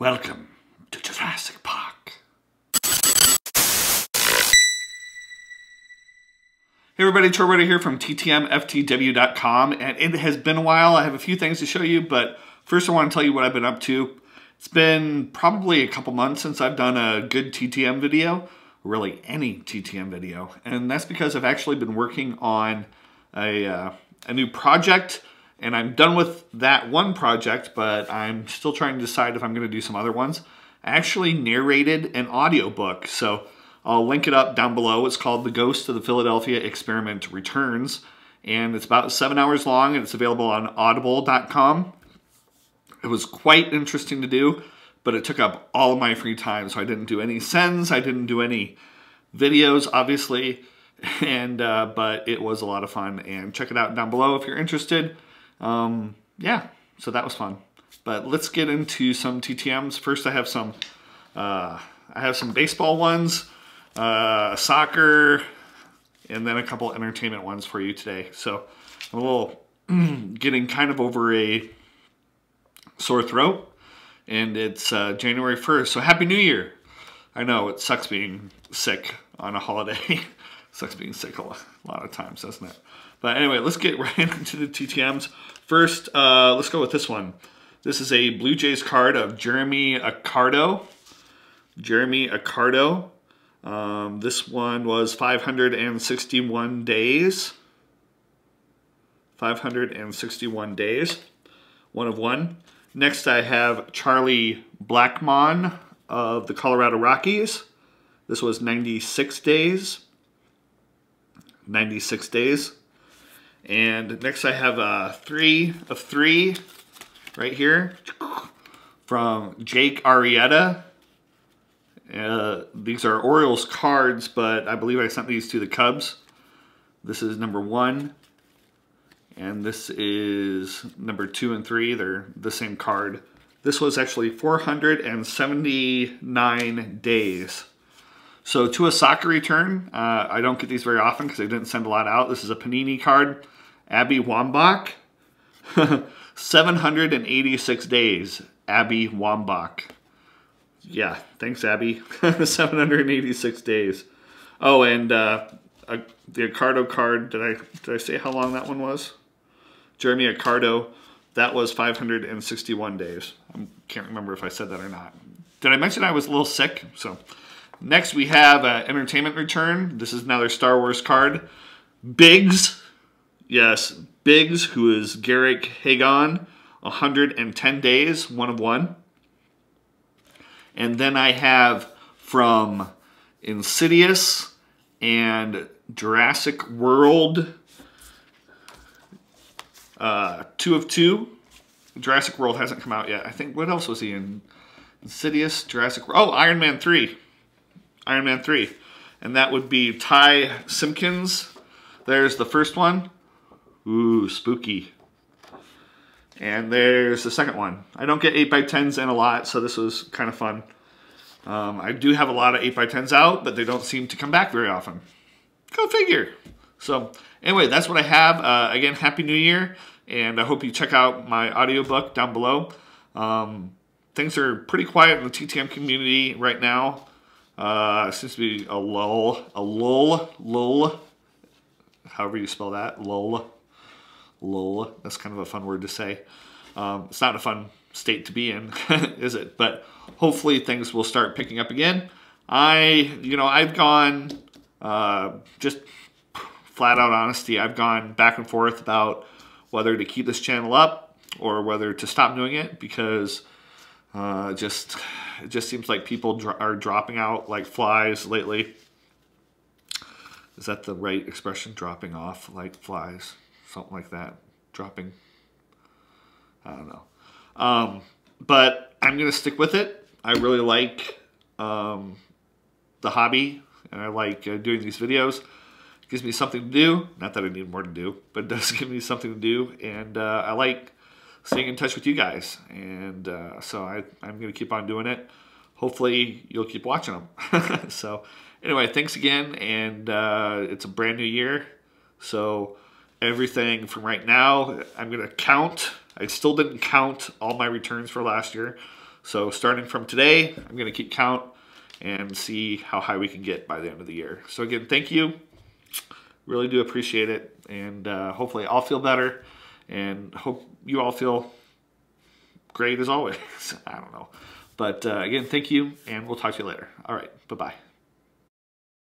Welcome to Jurassic Park. Hey everybody, Troy Ritter here from TTMFTW.com, and it has been a while. I have a few things to show you, but first I want to tell you what I've been up to. It's been probably a couple months since I've done a good TTM video, really any TTM video, and that's because I've actually been working on a, uh, a new project and I'm done with that one project, but I'm still trying to decide if I'm going to do some other ones. I actually narrated an audiobook, so I'll link it up down below. It's called The Ghost of the Philadelphia Experiment Returns, and it's about seven hours long, and it's available on audible.com. It was quite interesting to do, but it took up all of my free time, so I didn't do any sends, I didn't do any videos, obviously, and uh, but it was a lot of fun, and check it out down below if you're interested um, yeah, so that was fun. But let's get into some TTMs. First, I have some, uh, I have some baseball ones, uh, soccer, and then a couple entertainment ones for you today. So I'm a little getting kind of over a sore throat, and it's uh, January 1st. So Happy New Year! I know it sucks being sick on a holiday. sucks being sick a lot, a lot of times, doesn't it? But anyway, let's get right into the TTMs. First, uh, let's go with this one. This is a Blue Jays card of Jeremy Accardo. Jeremy Accardo. Um, this one was 561 days. 561 days. One of one. Next, I have Charlie Blackmon of the Colorado Rockies. This was 96 days. 96 days. And next I have uh, three of three right here from Jake Arrieta. Uh, these are Orioles cards, but I believe I sent these to the Cubs. This is number one. And this is number two and three. They're the same card. This was actually 479 days. So to a soccer return, uh, I don't get these very often because I didn't send a lot out. This is a Panini card. Abby Wambach. 786 days. Abby Wambach. Yeah, thanks, Abby. 786 days. Oh, and uh, the Accardo card, did I, did I say how long that one was? Jeremy Accardo, that was 561 days. I can't remember if I said that or not. Did I mention I was a little sick? So Next, we have uh, Entertainment Return. This is another Star Wars card. Biggs. Yes, Biggs, who is Garrick Hagon. 110 days, one of one. And then I have from Insidious and Jurassic World, uh, two of two. Jurassic World hasn't come out yet. I think, what else was he in? Insidious, Jurassic World. Oh, Iron Man 3. Iron Man 3. And that would be Ty Simpkins. There's the first one. Ooh, spooky. And there's the second one. I don't get 8x10s in a lot, so this was kind of fun. Um, I do have a lot of 8x10s out, but they don't seem to come back very often. Go figure. So anyway, that's what I have. Uh, again, Happy New Year, and I hope you check out my audiobook down below. Um, things are pretty quiet in the TTM community right now. Uh, seems to be a lull, a lull, lull, however you spell that, lull, lull. That's kind of a fun word to say. Um, it's not a fun state to be in, is it? But hopefully things will start picking up again. I, you know, I've gone, uh, just flat out honesty, I've gone back and forth about whether to keep this channel up or whether to stop doing it because uh, just it just seems like people dro are dropping out like flies lately. Is that the right expression? Dropping off like flies, something like that. Dropping. I don't know. Um, but I'm gonna stick with it. I really like um, the hobby, and I like uh, doing these videos. It gives me something to do. Not that I need more to do, but it does give me something to do, and uh, I like staying in touch with you guys. And uh, so I, I'm going to keep on doing it. Hopefully you'll keep watching them. so anyway, thanks again. And uh, it's a brand new year. So everything from right now, I'm going to count. I still didn't count all my returns for last year. So starting from today, I'm going to keep count and see how high we can get by the end of the year. So again, thank you. Really do appreciate it. And uh, hopefully I'll feel better and hope you all feel great as always. I don't know. But uh, again, thank you, and we'll talk to you later. All right, bye bye.